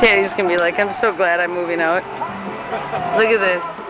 Danny's gonna be like, I'm so glad I'm moving out. Look at this.